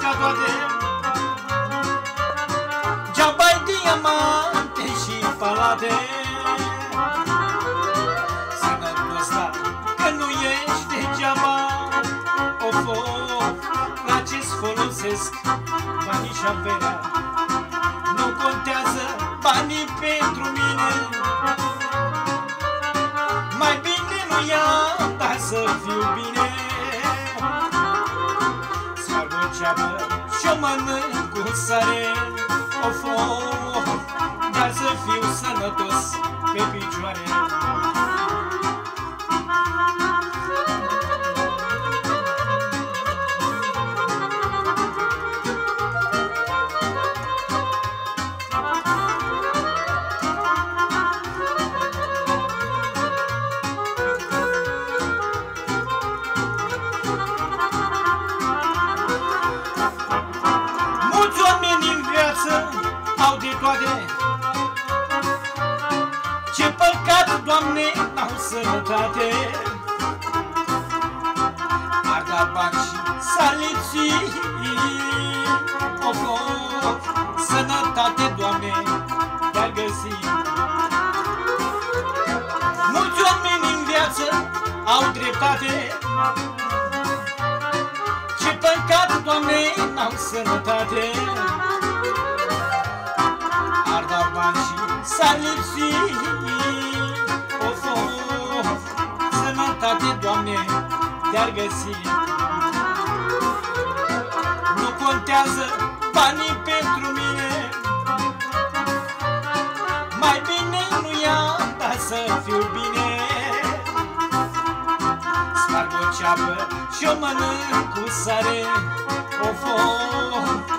ca toate Geaba-i diamante și palate Sănătos, dar că nu ești degeaba. Of, of, la ce-ți folosesc banii și averea? Nu contează banii pentru mine. Mai bine nu ia, dar să fiu bine. Sparg o ceapă și-o mănânc cu sare au de toate. Ce păcat, Doamne, n-au sănătate. Ar da bani și s-ar lipsi Of, of, sănătate, Doamne, te-ar găsi Mulți oameni în viață au dreptate. Ce păcat, Doamne, n-am sănătate Ar da bani și s-ar lipsi Of, of, sănătate, Doamne, te-ar găsi. Nu contează banii pentru mine. Mai bine nu iau, dar să fiu bine. Sparg o ceapă și o mănânc cu sare Of, of,